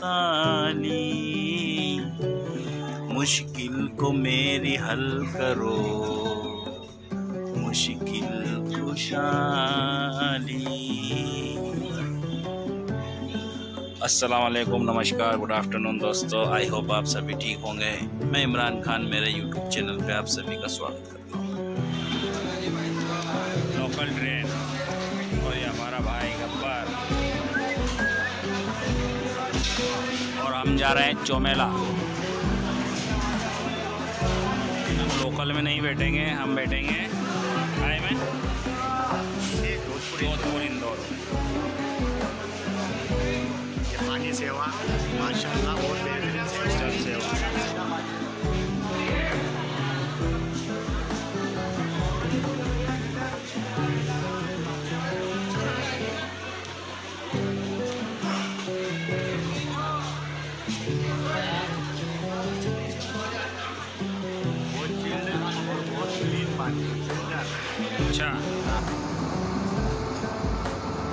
ताली मुश्किल को मेरी हल करो। मुश्किल खुशाली वालेकुम नमस्कार, गुड आफ्टरनून दोस्तों। आई होप आप सभी ठीक होंगे। मैं इमरान खान, मेरे यूट्यूब चैनल पे आप सभी का स्वागत करता हूँ। लोकल ट्रेन, और ये हमारा भाई गब्बर। जा रहे हैं चौमेला। हम लोकल में नहीं बैठेंगे, हम बैठेंगे आए में। जोधपुर, इंदौर। सेवा, माशाल्लाह, बहुत बेहतरीन सेवा।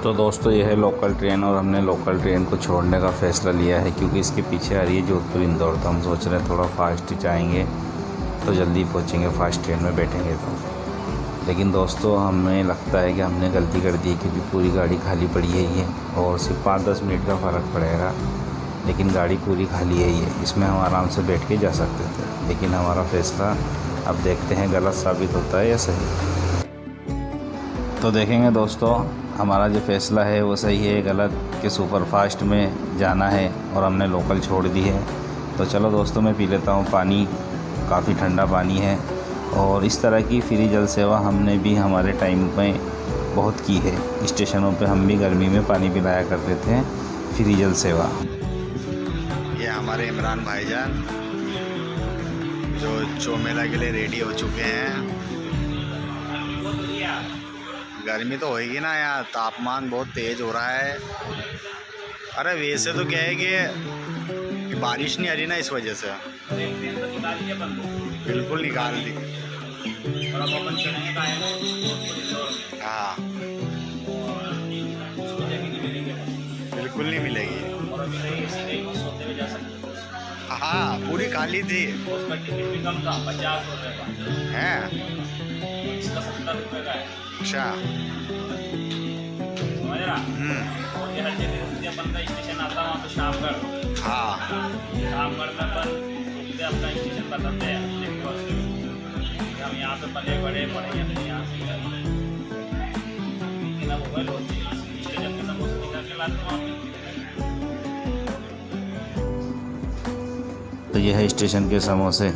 तो दोस्तों यह है लोकल ट्रेन और हमने लोकल ट्रेन को छोड़ने का फ़ैसला लिया है क्योंकि इसके पीछे आ रही है जोधपुर इंदौर। तो हम सोच रहे हैं थोड़ा फास्ट जाएँगे तो जल्दी पहुँचेंगे फास्ट ट्रेन में बैठेंगे तो। लेकिन दोस्तों, हमें लगता है कि हमने गलती कर दी क्योंकि पूरी गाड़ी खाली पड़ी है ये, और सिर्फ़ पाँच दस मिनट का फ़र्क पड़ेगा, लेकिन गाड़ी पूरी खाली है ये। इसमें हम आराम से बैठ के जा सकते थे, लेकिन हमारा फ़ैसला अब देखते हैं गलत साबित होता है या सही। तो देखेंगे दोस्तों हमारा जो फ़ैसला है वो सही है, गलत कि सुपर फास्ट में जाना है और हमने लोकल छोड़ दी है। तो चलो दोस्तों, मैं पी लेता हूँ पानी। काफ़ी ठंडा पानी है और इस तरह की फ्री जल सेवा हमने भी हमारे टाइम में बहुत की है। स्टेशनों पे हम भी गर्मी में पानी पिलाया करते थे फ्री जल सेवा। ये हमारे इमरान भाईजान, जो चौमेला के लिए रेडी हो चुके हैं। गर्मी तो होएगी ना यार, तापमान बहुत तेज़ हो रहा है। अरे वैसे तो क्या है कि बारिश नहीं आ रही ना इस वजह से। बिल्कुल निकाल दी। हाँ। बिल्कुल नहीं मिलेगी। हाँ पूरी खाली थी। है? अच्छा। हम्म। हाँ हम यहाँ पे पले बड़े पड़े हैं तो यहाँ से मोबाइल होती है लाते हैं तो यह है स्टेशन के समोसे।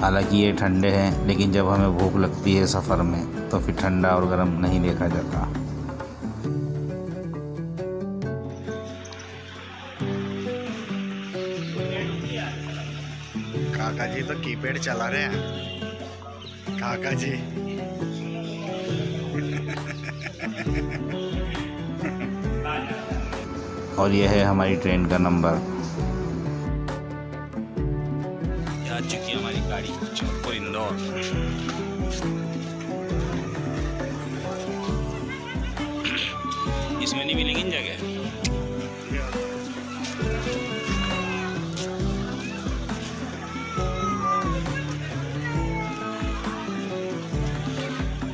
हालाँकि ये ठंडे हैं लेकिन जब हमें भूख लगती है सफ़र में तो फिर ठंडा और गर्म नहीं देखा जाता। काका जी तो कीपैड चला रहे हैं। काका जी और यह है हमारी ट्रेन का नंबर। आ चुकी है हमारी गाड़ी जोधपुर इंदौर। इसमें नहीं मिलेगी जगह?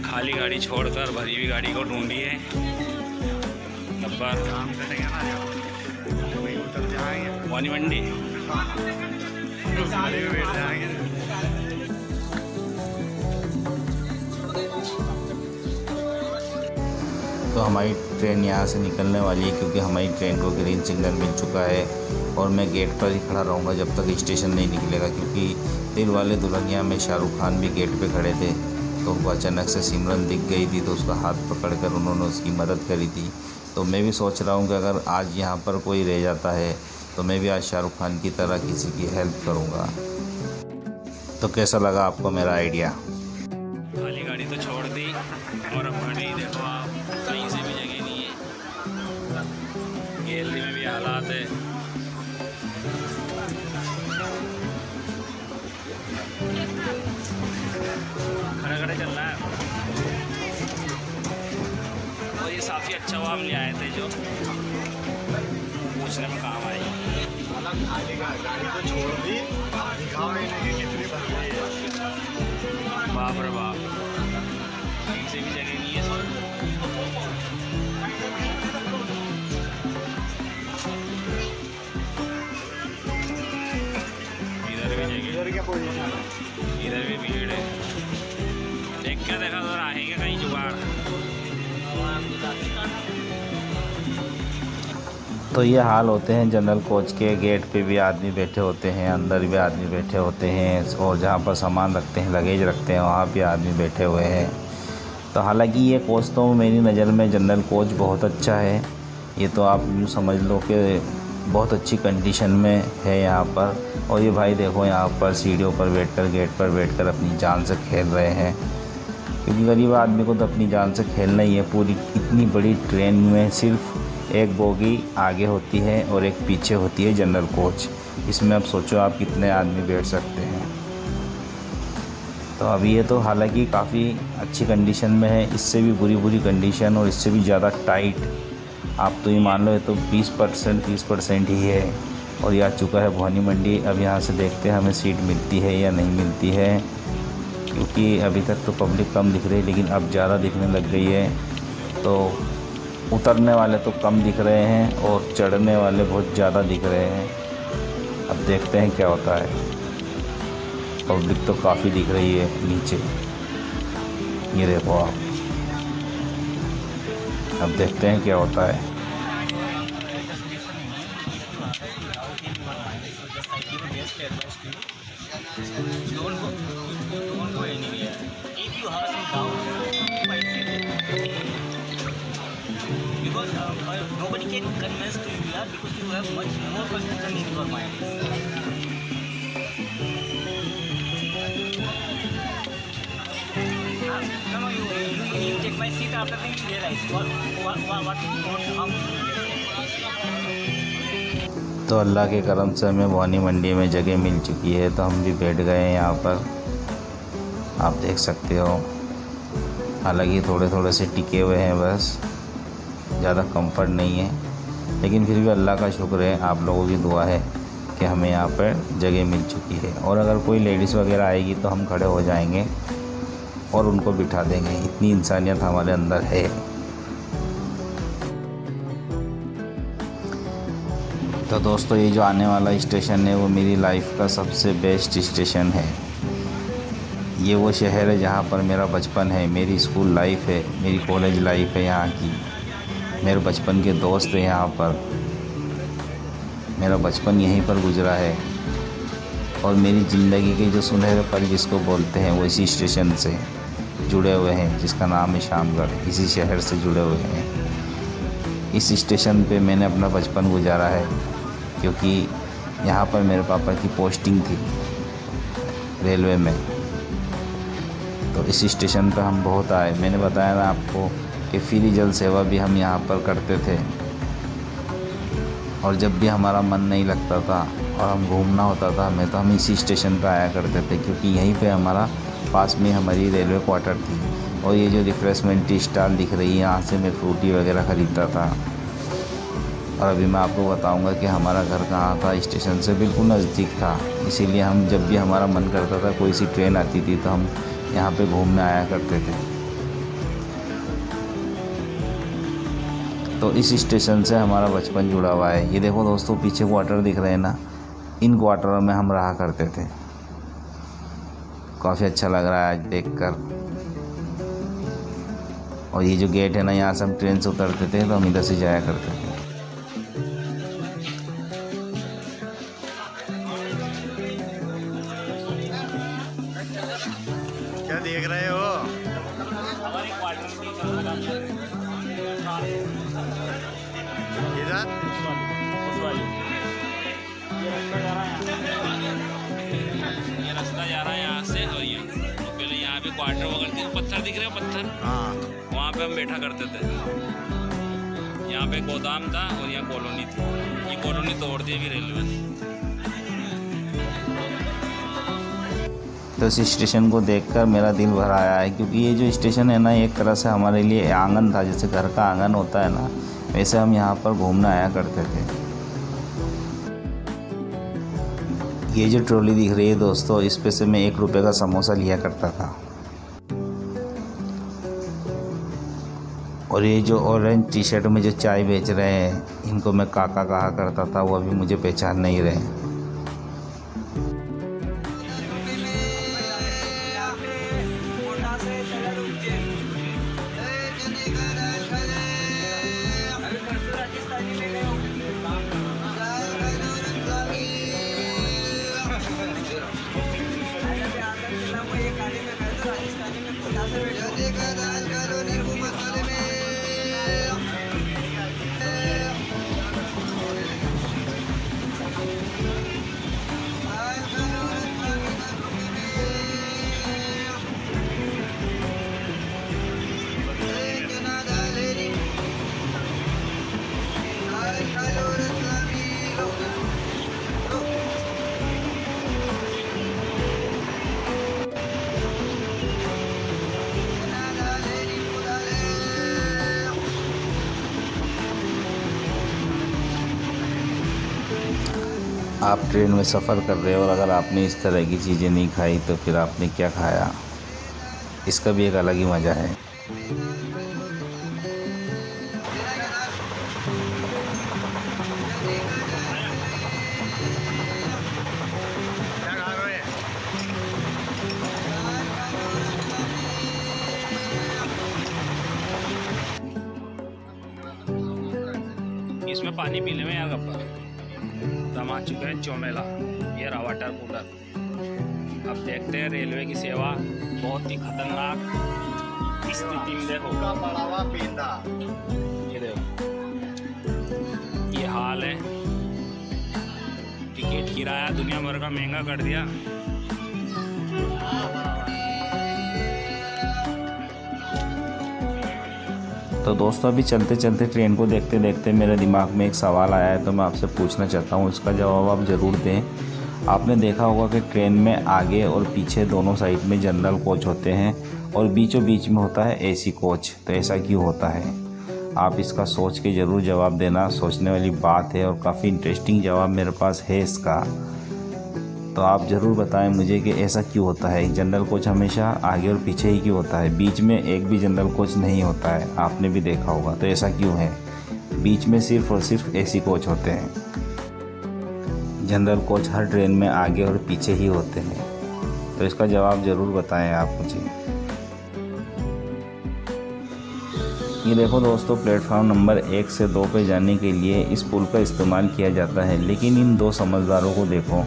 खाली गाड़ी छोड़कर भरी हुई गाड़ी को ढूंढी है नब्बर काम करेंगे ना। वानी मंडी। तो हमारी ट्रेन यहाँ से निकलने वाली है क्योंकि हमारी ट्रेन को ग्रीन सिग्नल मिल चुका है और मैं गेट पर ही खड़ा रहूँगा जब तक स्टेशन नहीं निकलेगा क्योंकि दिल वाले दुल्हनिया में शाहरुख खान भी गेट पे खड़े थे। तो उनको अचानक से सिमरन दिख गई थी तो उसका हाथ पकड़ कर उन्होंने उसकी मदद करी थी। तो मैं भी सोच रहा हूँ कि अगर आज यहाँ पर कोई रह जाता है तो मैं भी आज शाहरुख खान की तरह किसी की हेल्प करूँगा। तो कैसा लगा आपको मेरा आइडिया खाली गाड़ी तो छोड़ दी और अब गाड़ी देखो आप, कहीं से भी जगह नहीं है। गैलरी में भी हालात है। खड़े खड़े चल रहा है। और ये काफ़ी अच्छा हुआ हम ले आए थे जो। पूछने में काम आएगी गाड़ी को छोड़ दी कितनी भर है बाप रे बाप। से भी जगह नहीं है इसमें इधर भी जगह इधर क्या पोजीशन है इधर भी भीड़ है। देख के देखा तो तो ये हाल होते हैं जनरल कोच के, गेट पे भी आदमी बैठे होते हैं, अंदर भी आदमी बैठे होते हैं, और जहाँ पर सामान रखते हैं, लगेज रखते हैं, वहाँ भी आदमी बैठे हुए हैं। तो हालाँकि ये कोच तो मेरी नज़र में जनरल कोच बहुत अच्छा है। ये तो आप यूँ समझ लो कि बहुत अच्छी कंडीशन में है यहाँ पर। और ये भाई देखो यहाँ पर सीढ़ियों पर बैठकर, गेट पर बैठकर अपनी जान से खेल रहे हैं। क्योंकि गरीब आदमी को तो अपनी जान से खेलना ही है। पूरी इतनी बड़ी ट्रेन में सिर्फ़ एक बोगी आगे होती है और एक पीछे होती है जनरल कोच। इसमें अब सोचो आप कितने आदमी बैठ सकते हैं। तो अभी ये तो हालाँकि काफ़ी अच्छी कंडीशन में है, इससे भी बुरी बुरी कंडीशन और इससे भी ज़्यादा टाइट आप तो ये मान लो, ये तो 20 परसेंट, तीस परसेंट ही है और ये आ चुका है भवानी मंडी। अब यहाँ से देखते हैं हमें सीट मिलती है या नहीं मिलती है, क्योंकि अभी तक तो पब्लिक कम दिख रही है, लेकिन अब ज़्यादा दिखने लग गई है। तो उतरने वाले तो कम दिख रहे हैं और चढ़ने वाले बहुत ज़्यादा दिख रहे हैं। अब देखते हैं क्या होता है। पब्लिक तो काफ़ी दिख रही है नीचे। ये देखो आप। अब देखते हैं क्या होता है। Yeah, because you have much more confusion in your mind. Ah, No, no, you, you, you take my seat after then you realize what, what, what, what how तो अल्लाह के करम से हमें भवानी मंडी में जगह मिल चुकी है तो हम भी बैठ गए हैं यहाँ पर आप देख सकते हो हालाँकि थोड़े थोड़े से टिके हुए हैं बस ज़्यादा कंफर्ट नहीं है लेकिन फिर भी अल्लाह का शुक्र है, आप लोगों की दुआ है कि हमें यहाँ पर जगह मिल चुकी है। और अगर कोई लेडीज़ वगैरह आएगी तो हम खड़े हो जाएँगे और उनको बिठा देंगे। इतनी इंसानियत हमारे अंदर है। तो दोस्तों, ये जो आने वाला स्टेशन है, वो मेरी लाइफ का सबसे बेस्ट स्टेशन है। ये वो शहर है जहाँ पर मेरा बचपन है, मेरी स्कूल लाइफ है, मेरी कॉलेज लाइफ है यहाँ की। मेरे बचपन के दोस्त हैं यहाँ पर। मेरा बचपन यहीं पर गुजरा है। और मेरी ज़िंदगी के जो सुनहरे पल जिसको बोलते हैं, वो इसी स्टेशन से जुड़े हुए हैं, जिसका नाम है शामगढ़। इसी शहर से जुड़े हुए हैं। इस स्टेशन पे मैंने अपना बचपन गुजारा है, क्योंकि यहाँ पर मेरे पापा की पोस्टिंग थी रेलवे में। तो इस स्टेशन पर हम बहुत आए। मैंने बताया ना आपको कि फ्री जल सेवा भी हम यहाँ पर करते थे। और जब भी हमारा मन नहीं लगता था और हम घूमना होता था, हमें तो हम इसी स्टेशन पर आया करते थे, क्योंकि यहीं पे हमारा पास में हमारी रेलवे क्वार्टर थी। और ये जो रिफ्रेशमेंट टी स्टॉल दिख रही है, यहाँ से मैं फ्रूटी वगैरह ख़रीदता था। और अभी मैं आपको बताऊँगा कि हमारा घर कहाँ था स्टेशन से बिल्कुल नज़दीक था। इसीलिए हम जब भी हमारा मन करता था, कोई सी ट्रेन आती थी तो हम यहाँ पे घूमने आया करते थे। तो इस स्टेशन से हमारा बचपन जुड़ा हुआ है। ये देखो दोस्तों पीछे क्वार्टर दिख रहे हैं ना? इन क्वार्टरों में हम रहा करते थे। काफ़ी अच्छा लग रहा है आज देखकर। और ये जो गेट है ना यहाँ से हम ट्रेन से उतरते थे तो हम इधर से जाया करते थे। क्या देख रहे हो? इधर ये रास्ता जा रहा है यहाँ से और तो पहले यहाँ पे क्वार्टर वगैरह पत्थर दिख रहे हैं पत्थर हाँ वहाँ पे हम बैठा करते थे यहाँ पे गोदाम था और यहाँ कॉलोनी थी ये कॉलोनी तोड़ दी अभी रेलवे ने तो इस स्टेशन को देखकर मेरा दिल भर आया है, क्योंकि ये जो स्टेशन है ना एक तरह से हमारे लिए आँगन था, जैसे घर का आँगन होता है ना, वैसे हम यहाँ पर घूमने आया करते थे। ये जो ट्रॉली दिख रही है दोस्तों, इस पे से मैं एक रुपये का समोसा लिया करता था। और ये जो ऑरेंज टी शर्ट में जो चाय बेच रहे हैं, इनको मैं काका कहा करता था, वो अभी मुझे पहचान नहीं रहे। आप ट्रेन में सफ़र कर रहे हो और अगर आपने इस तरह की चीज़ें नहीं खाई तो फिर आपने क्या खाया? इसका भी एक अलग ही मज़ा है। इसमें पानी पीने में यहाँ गप्पा दम आ चुके हैं चौमेला ये वाटर कूलर अब देखते हैं रेलवे की सेवा बहुत ही खतरनाक स्थिति में देखो। ये देखो ये हाल है। टिकट किराया दुनिया भर का महँगा कर दिया। तो दोस्तों, अभी चलते चलते ट्रेन को देखते देखते मेरे दिमाग में एक सवाल आया है तो मैं आपसे पूछना चाहता हूँ इसका जवाब आप ज़रूर दें। आपने देखा होगा कि ट्रेन में आगे और पीछे दोनों साइड में जनरल कोच होते हैं और बीचों बीच में होता है एसी कोच तो ऐसा क्यों होता है? आप इसका सोच के ज़रूर जवाब देना, सोचने वाली बात है और काफ़ी इंटरेस्टिंग जवाब मेरे पास है इसका। तो आप ज़रूर बताएँ मुझे कि ऐसा क्यों होता है। जनरल कोच हमेशा आगे और पीछे ही क्यों होता है? बीच में एक भी जनरल कोच नहीं होता है। आपने भी देखा होगा। तो ऐसा क्यों है? बीच में सिर्फ़ और सिर्फ़ एसी कोच होते हैं। जनरल कोच हर ट्रेन में आगे और पीछे ही होते हैं। तो इसका जवाब ज़रूर बताएँ आप मुझे। ये देखो दोस्तों, प्लेटफॉर्म नंबर एक से दो पे जाने के लिए इस पुल का इस्तेमाल किया जाता है। लेकिन इन दो समझदारों को देखो।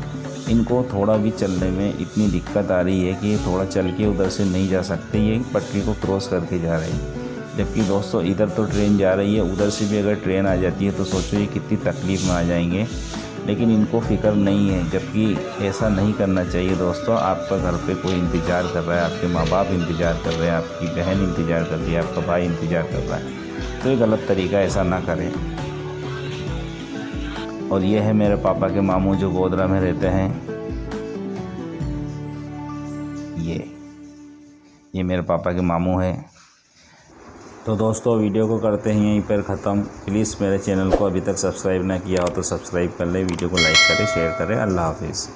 इनको थोड़ा भी चलने में इतनी दिक्कत आ रही है कि ये थोड़ा चल के उधर से नहीं जा सकते, ये पटरी को क्रॉस करके जा रहे हैं। जबकि दोस्तों, इधर तो ट्रेन जा रही है, उधर से भी अगर ट्रेन आ जाती है तो सोचो ये कितनी तकलीफ़ में आ जाएँगे। लेकिन इनको फ़िक्र नहीं है, जबकि ऐसा नहीं करना चाहिए दोस्तों, आपका घर पे कोई इंतज़ार कर रहा है, आपके माँ बाप इंतज़ार कर रहे हैं, आपकी बहन इंतज़ार कर रही है, आपका भाई इंतज़ार कर रहा है। तो ये गलत तरीका ऐसा ना करें। और ये है मेरे पापा के मामू जो गोदरा में रहते हैं। ये ये मेरे पापा के मामू है। तो दोस्तों, वीडियो को करते हैं यहीं पर ख़त्म। प्लीज़ मेरे चैनल को अभी तक सब्सक्राइब ना किया हो तो सब्सक्राइब कर ले, वीडियो को लाइक करें, शेयर करें। अल्लाह हाफिज़।